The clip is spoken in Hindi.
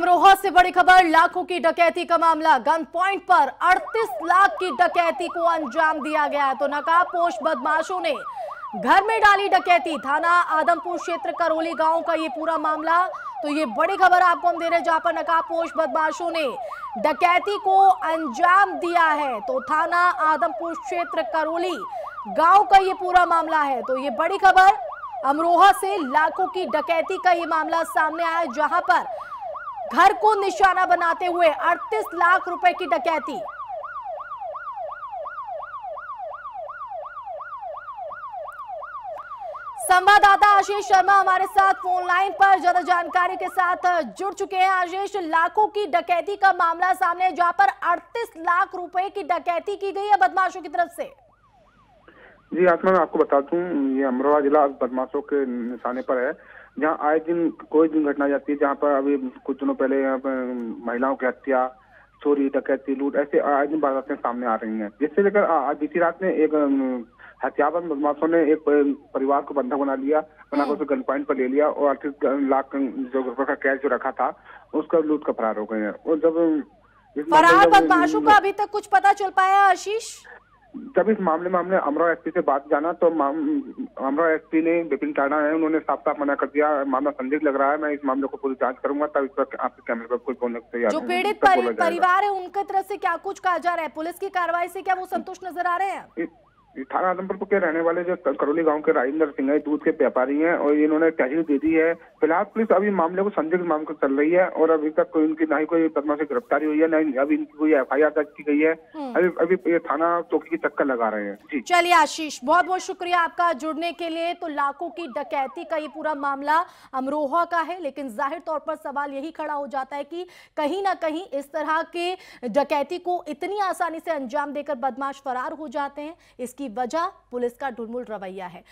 अमरोहा से बड़ी खबर, लाखों की डकैती का मामला। गन पॉइंट पर 38 लाख की डकैती को अंजाम दिया गया तो नकाबपोश बदमाशों ने घर में डाली डकैती। थाना आदमपुर क्षेत्र, करोली गाँव का ये पूरा मामला। तो ये बड़ी खबर आपको हम दे रहे हैं, जहाँ पर नकाबपोश बदमाशों ने डकैती को अंजाम दिया है। तो थाना आदमपुर क्षेत्र, करोली गाँव का ये पूरा मामला है। तो ये बड़ी खबर अमरोहा से लाखों की डकैती का ये मामला सामने आया, जहाँ पर घर को निशाना बनाते हुए 38 लाख रुपए की डकैती। संवाददाता आशीष शर्मा हमारे साथ फ़ोन लाइन पर, ज़्यादा जानकारी के साथ जुड़ चुके हैं। आशीष, लाखों की डकैती का मामला सामने जहाँ पर 38 लाख रुपए की डकैती की गई है बदमाशों की तरफ़ से। जी आत्मा मैं आपको बता दूँ ये अमरोहा जिला बदमाशों के निशाने पर है। जहाँ आए दिन कोई दिन घटना जाती है जहाँ पर अभी कुछ दिनों पहले यहाँ पर महिलाओं की हत्या चोरी डकैती लूट ऐसे आए दिन वारदातें सामने आ रही हैं। जिससे लेकर आज बीती रात में एक हथियारबंद बदमाशों ने एक परिवार को बंधक बना लिया बनाकर उसे गन पॉइंट पर ले लिया और अड़तीस लाख जो रुपए का कैश जो रखा था उसका लूट का फरार हो गए हैं। और जब फरार बदमाशों का अभी तक कुछ पता चल पाया आशीष? जब इस मामले में हमने अमरा एसपी से बात जाना तो अमरा एसपी ने विपिन टाणा है उन्होंने साफ़ साफ़ मना कर दिया। मामला संदिग्ध लग रहा है मैं इस मामले को पूरी जाँच करूँगा तब इस पर आपके कैमरे पर कोई बोलने तैयार जो पीड़ित परिवार है उनके तरफ़ से क्या कुछ कहा जा रहा है? पुलिस की कार्रवाई से क्या वो संतुष्ट नज़र आ रहे हैं? थाना आदमपुर के रहने वाले जो करौली गाँव के राजेंद्र सिंह है दूध के व्यापारी हैं और इन्होंने तहरीर दे दी है। फ़िलहाल पुलिस अभी मामले को संदिग्ध मामले चल रही है और अभी तक कोई उनकी ना ही कोई बदमाश से गिरफ्तारी हुई है ना अभी इनकी कोई एफ़ दर्ज की गई है। हम्म। अभी अभी ये थाना चौकी की चक्कर लगा रहे हैं। चलिए आशीष बहुत बहुत शुक्रिया आपका जुड़ने के लिए। तो लाखों की डकैती का ये पूरा मामला अमरोहा का है लेकिन ज़ाहिर तौर पर सवाल यही खड़ा हो जाता है कि कहीं ना कहीं इस तरह के डकैती को इतनी आसानी से अंजाम देकर बदमाश फरार हो जाते हैं इसकी वजह पुलिस का ढुलमुल रवैया है।